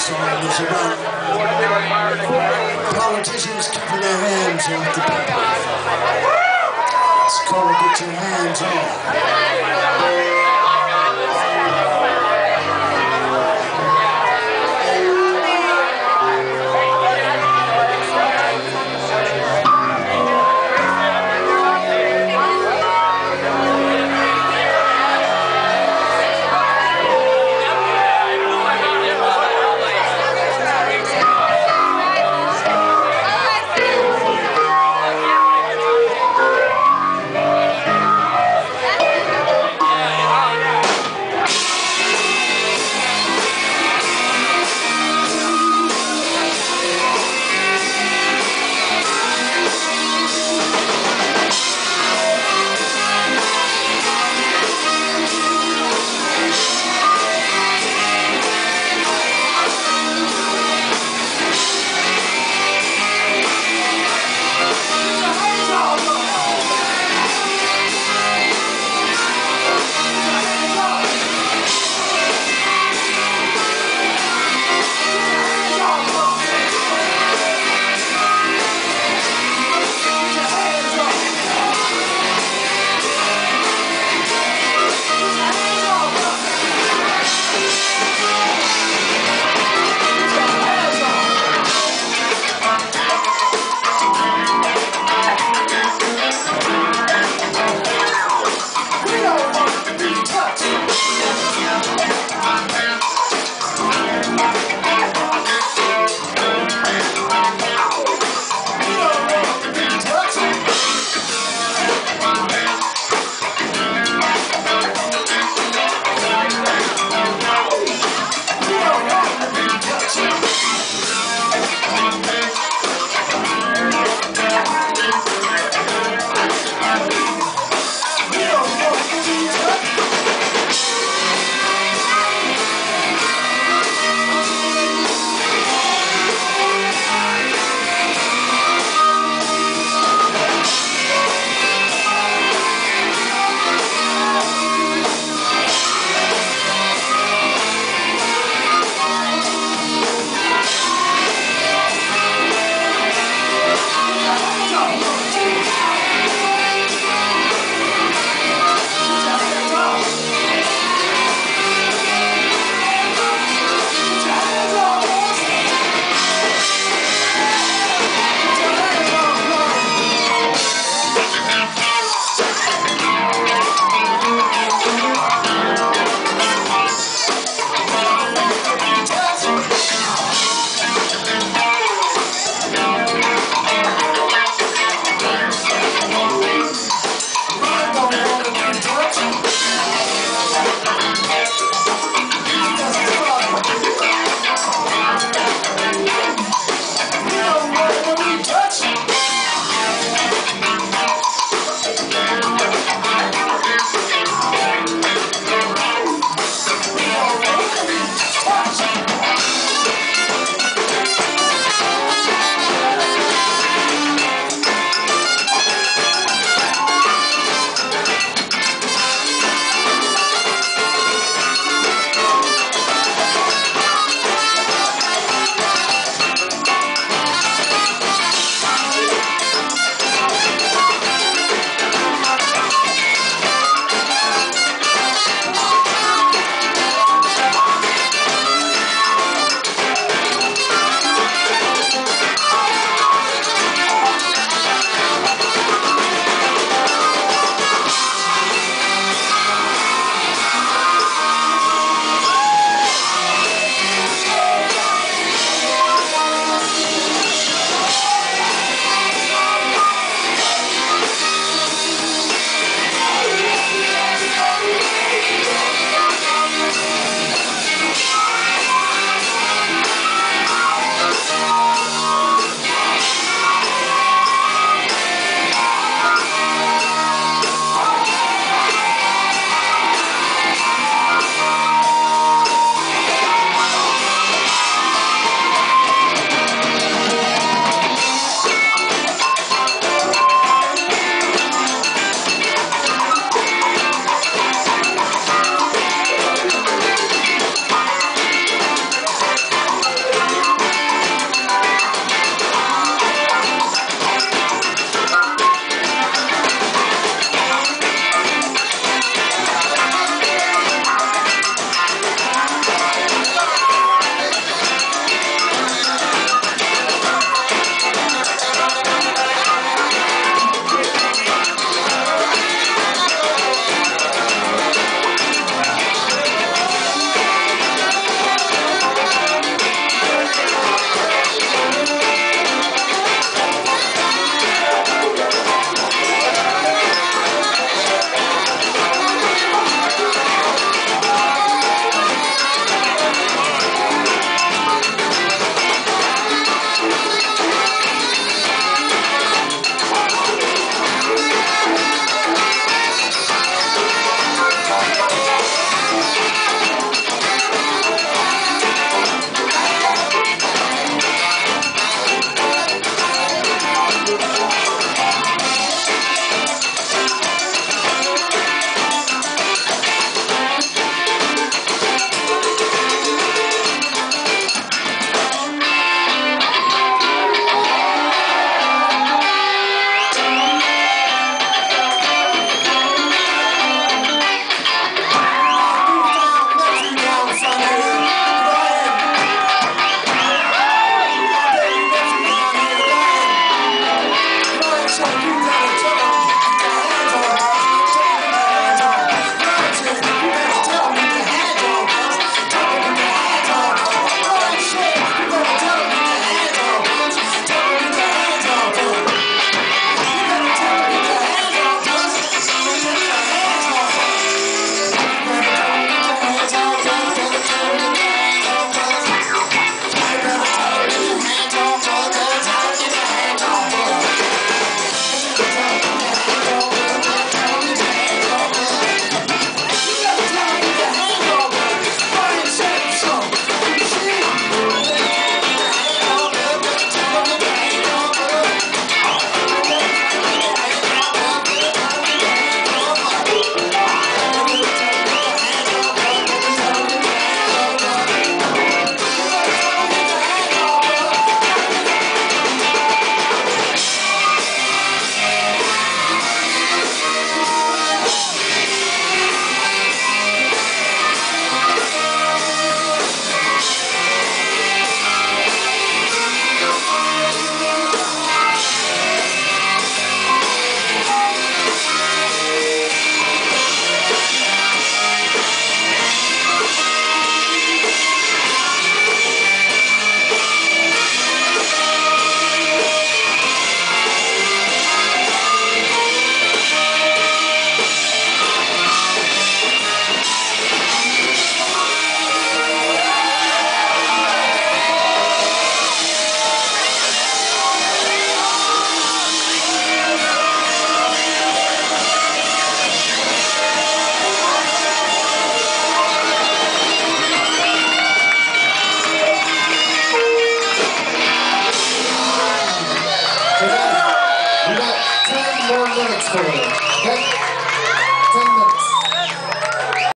song is politicians keeping their hands off the people. It's called Get Your Hands Off.